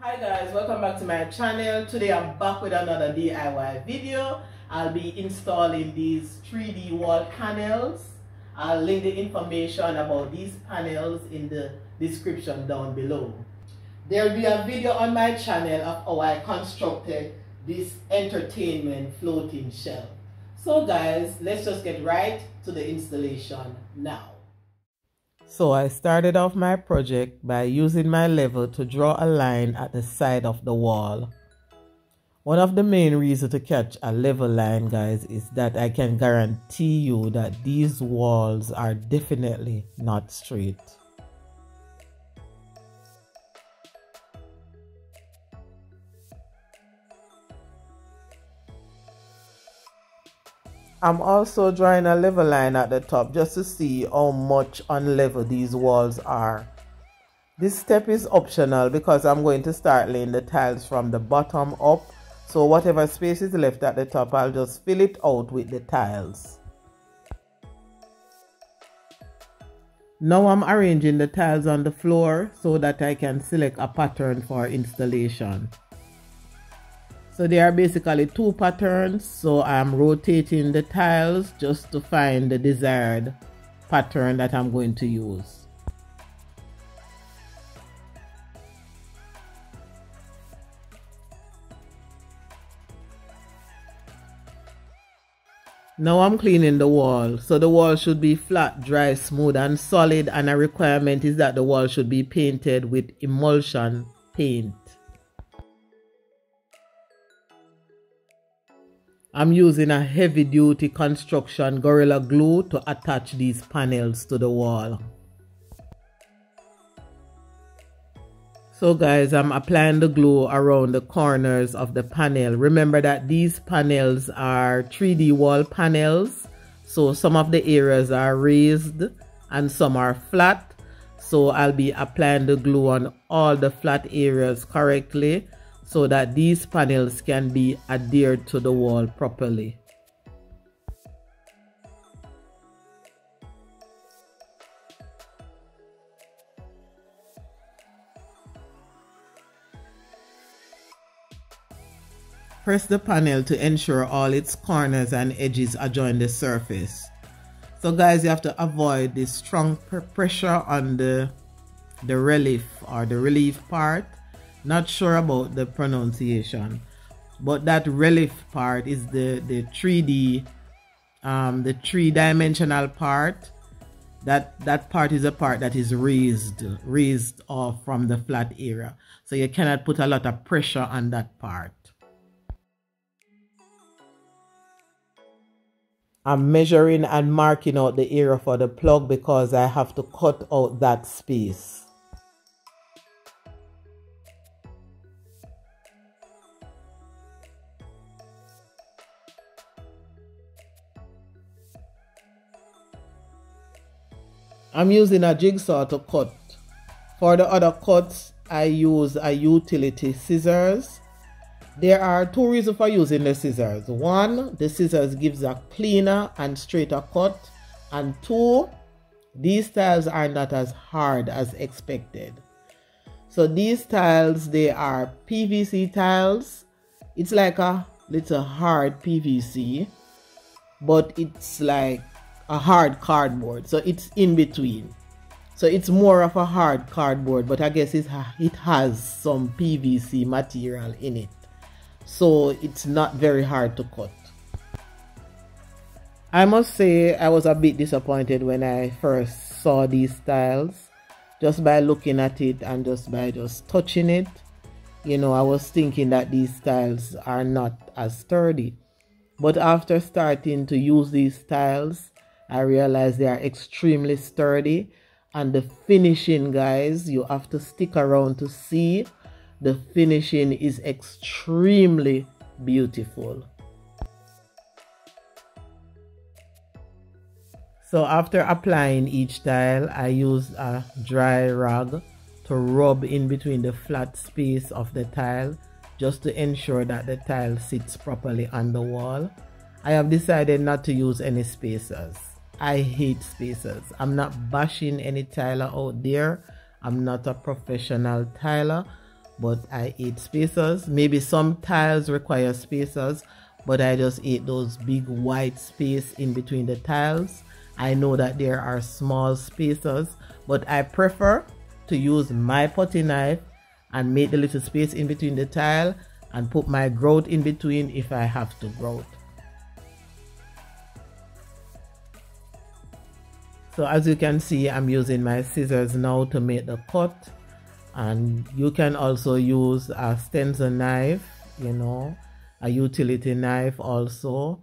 Hi guys, welcome back to my channel. Today I'm back with another DIY video. I'll be installing these 3D wall panels. I'll link the information about these panels in the description down below. There'll be a video on my channel of how I constructed this entertainment floating shelf. So guys, let's just get right to the installation now. So I started off my project by using my level to draw a line at the side of the wall. One of the main reasons to catch a level line guys is that I can guarantee you that these walls are definitely not straight. I'm also drawing a level line at the top just to see how much unlevel these walls are. This step is optional because I'm going to start laying the tiles from the bottom up. So whatever space is left at the top, I'll just fill it out with the tiles. Now I'm arranging the tiles on the floor so that I can select a pattern for installation. So there are basically two patterns. So I'm rotating the tiles just to find the desired pattern that I'm going to use. Now I'm cleaning the wall. So the wall should be flat, dry, smooth and solid and a requirement is that the wall should be painted with emulsion paint. I'm using a heavy duty construction Gorilla Glue to attach these panels to the wall. So guys, I'm applying the glue around the corners of the panel. Remember that these panels are 3D wall panels. So some of the areas are raised and some are flat. So I'll be applying the glue on all the flat areas correctly so that these panels can be adhered to the wall properly. Press the panel to ensure all its corners and edges are adjoin the surface. So guys, you have to avoid the strong pressure on the, the relief or the relief part not sure about the pronunciation, but that relief part is the the 3D, um, the three dimensional part. That that part is a part that is raised raised off from the flat area, so you cannot put a lot of pressure on that part. I'm measuring and marking out the area for the plug because I have to cut out that space. I'm using a jigsaw to cut. For the other cuts, I use a utility scissors. There are two reasons for using the scissors. One, the scissors gives a cleaner and straighter cut. And two, these tiles are not as hard as expected. So these tiles, they are PVC tiles. It's like a little hard PVC, but it's like a hard cardboard. So it's in between. So it's more of a hard cardboard but i guess it, it has some pvc material in it. So it's not very hard to cut. I must say i was a bit disappointed when i first saw these tiles just by looking at it and just by just touching it. You know i was thinking that these tiles are not as sturdy. But after starting to use these tiles I realize they are extremely sturdy. And the finishing guys you have to stick around to see. The finishing is extremely beautiful. So after applying each tile I use a dry rag to rub in between the flat space of the tile just to ensure that the tile sits properly on the wall. I have decided not to use any spacers I hate spacers. I'm not bashing any tiler out there. I'm not a professional tiler, but I ate spacers. Maybe some tiles require spacers, but I just ate those big white space in between the tiles. I know that there are small spacers, but I prefer to use my putty knife and make the little space in between the tile and put my grout in between if I have to grout. So as you can see, I'm using my scissors now to make the cut. And you can also use a stencil knife you know a utility knife also.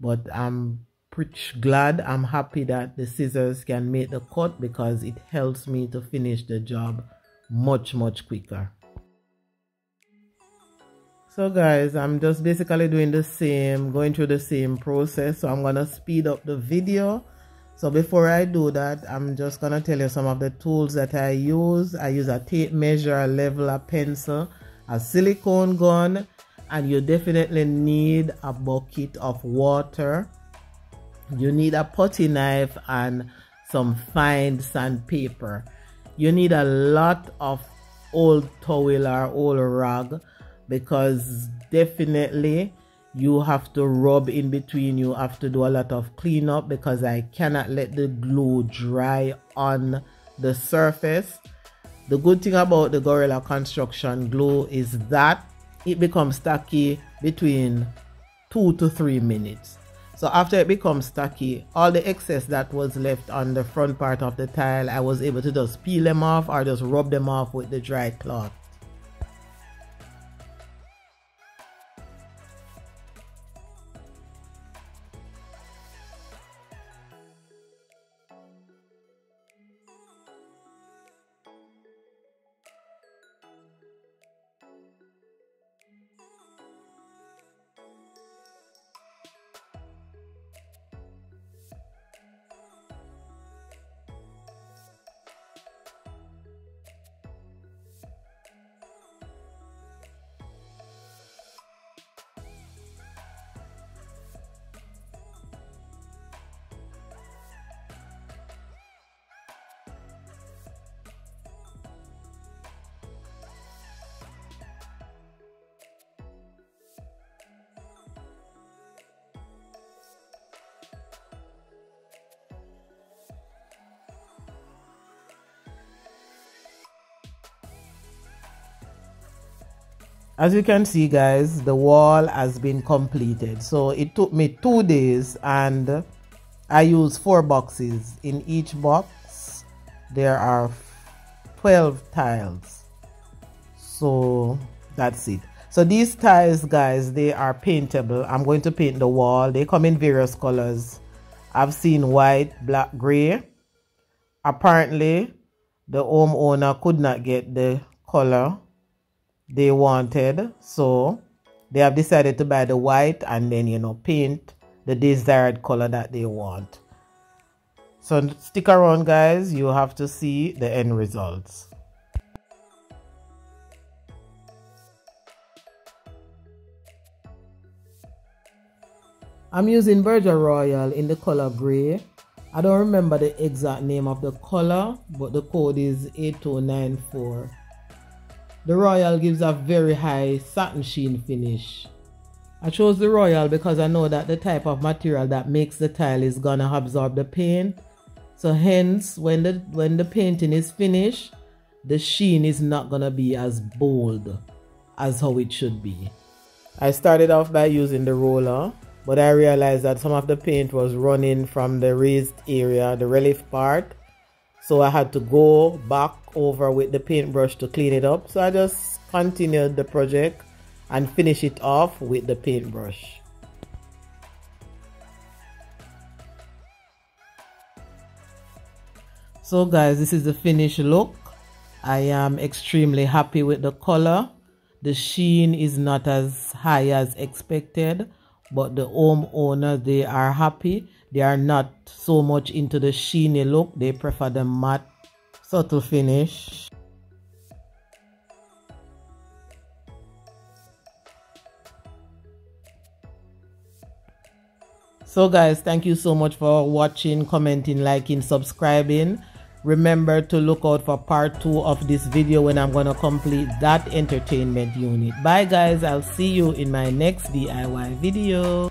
But i'm pretty glad i'm happy that the scissors can make the cut because it helps me to finish the job much much quicker. So guys i'm just basically doing the same going through the same process. So i'm gonna speed up the video so before I do that, I'm just going to tell you some of the tools that I use. I use a tape measure, a leveler pencil, a silicone gun, and you definitely need a bucket of water. You need a putty knife and some fine sandpaper. You need a lot of old towel or old rag because definitely you have to rub in between. You have to do a lot of cleanup because I cannot let the glue dry on the surface. The good thing about the Gorilla Construction glue is that it becomes tacky between two to three minutes. So after it becomes tacky all the excess that was left on the front part of the tile I was able to just peel them off or just rub them off with the dry cloth as you can see guys the wall has been completed. So it took me two days and I used four boxes. In each box there are 12 tiles. So that's it. So these tiles guys they are paintable. I'm going to paint the wall. They come in various colors. I've seen white black gray. Apparently the homeowner could not get the color they wanted. So they have decided to buy the white and then, you know, paint the desired color that they want. So stick around guys, you have to see the end results. I'm using Berger Royale in the color gray. I don't remember the exact name of the color, but the code is 8294. The Royale gives a very high satin sheen finish. I chose the Royale because I know that the type of material that makes the tile is gonna absorb the paint. So hence, when the, when the painting is finished, the sheen is not gonna be as bold as how it should be. I started off by using the roller, but I realized that some of the paint was running from the raised area, the relief part, so I had to go back over with the paintbrush to clean it up. So I just continued the project and finish it off with the paintbrush. So guys, this is the finished look. I am extremely happy with the color. The sheen is not as high as expected, but the homeowner, they are happy they are not so much into the sheeny look. They prefer the matte, subtle finish. So guys, thank you so much for watching, commenting, liking, subscribing. remember to look out for part two of this video when I'm going to complete that entertainment unit. Bye guys, I'll see you in my next DIY video.